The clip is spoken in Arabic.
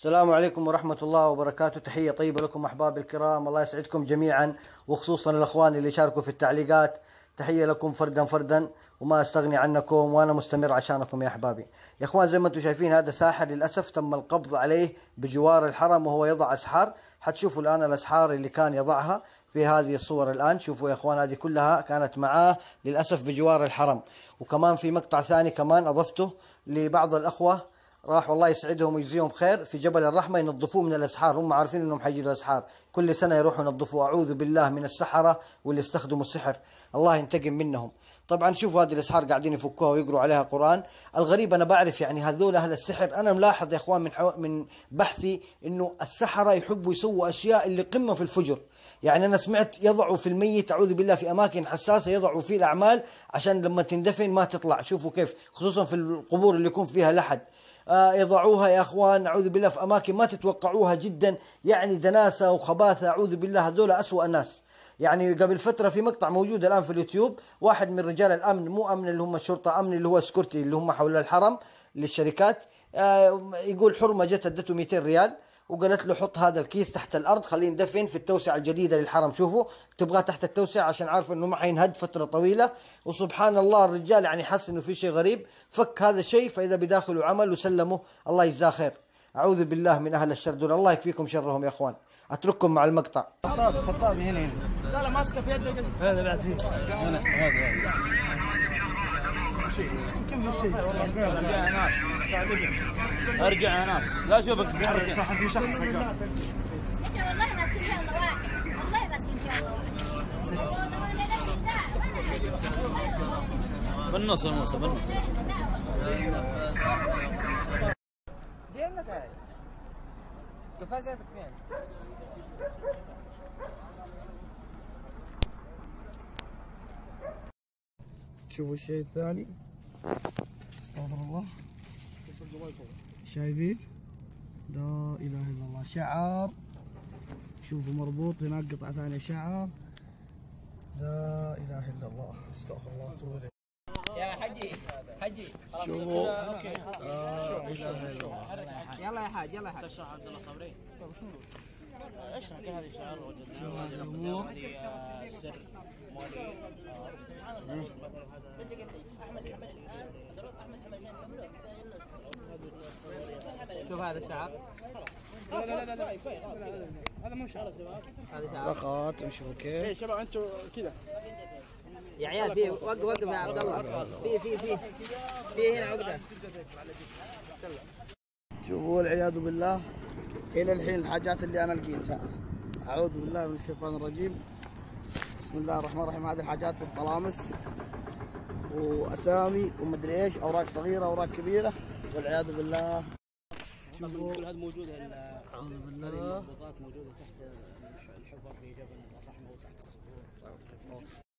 السلام عليكم ورحمة الله وبركاته. تحية طيبة لكم أحبابي الكرام. الله يسعدكم جميعا وخصوصا الأخوان اللي شاركوا في التعليقات. تحية لكم فردا فردا وما أستغني عنكم وأنا مستمر عشانكم يا أحبابي. يا إخوان زي ما أنتم شايفين هذا ساحر للأسف. تم القبض عليه بجوار الحرم وهو يضع أسحار، حتشوفوا الآن الأسحار اللي كان يضعها في هذه الصور الآن، شوفوا يا إخوان هذه كلها كانت معاه للأسف بجوار الحرم، وكمان في مقطع ثاني كمان أضفته لبعض الأخوة. راح والله يسعدهم ويجزيهم خير. في جبل الرحمة ينظفوه من الأسحار. هم عارفين أنهم حيجوا الأسحار. كل سنة يروحوا ينظفوا أعوذ بالله من السحرة واللي استخدموا السحر. الله ينتقم منهم. طبعا شوفوا هذه الأسحار قاعدين يفكوها ويقروا عليها قرآن. الغريب أنا بعرف يعني هذول أهل السحر. أنا ملاحظ يا إخوان من, حو... من بحثي أنه السحرة يحبوا يسووا أشياء اللي قمة في الفجر. يعني أنا سمعت يضعوا في الميت أعوذ بالله في أماكن حساسة يضعوا فيه الأعمال عشان لما تندفن ما تطلع. شوفوا كيف خصوصا في القبور اللي يكون فيها لحد. يضعوها يا أخوان. اعوذ بالله في أماكن ما تتوقعوها جدا. يعني دناسة وخباثة. أعوذ بالله هذول اسوء الناس. يعني قبل فترة في مقطع موجود الآن في اليوتيوب واحد من رجال الأمن مو أمن اللي هم الشرطة أمن اللي هو security اللي هم حول الحرم للشركات. آه، يقول حرمة جت ادته 200 ريال. وقالت له حط هذا الكيس تحت الأرض خليه يندفن في التوسعة الجديدة للحرم. شوفوا تبغاه تحت التوسعة عشان عارف إنه ما حينهد فترة طويلة. وسبحان الله الرجال يعني حس إنه في شيء غريب. فك هذا الشيء فإذا بداخله عمل وسلمه الله يجزاه خير. أعوذ بالله من أهل الشر. دول الله يكفيكم شرهم يا إخوان. أترككم مع المقطع. خطاب خطاب هنا هنا. لا لا ماسكة في يدك. هذا بعد هذا. أرجع هناك لا اشوفك صح في شخص والله الله واحد بالنص يا موسى بالنص. شوفوا الشيء الثاني. استغفر الله شايفين لا اله الا الله شعار شوفوا مربوط هناك قطعه ثانية شعار لا اله الا الله استغفر الله اليه يا حجي حجي شوفوا لا اله الا الله يلا يا حاج يلا يا حاج الأمور شوف هذا الشعر. هذا شعر. خاتم شوفوا كيف. يا عيال في وقف وقف يا عبد الله. في في في. في هنا عقده شوفوا والعياذ بالله. إلى الحين الحاجات اللي أنا لقيتها. أعوذ بالله من الشيطان الرجيم. بسم الله الرحمن الرحيم. هذه الحاجات الطلامس. وأسامي ومدري إيش أوراق صغيرة أوراق كبيرة. والعياذ بالله. شوفوا كل هذا موجود أعوذ بالله. موجودة تحت الحفر في جبل الرحمة وتحت الصخور.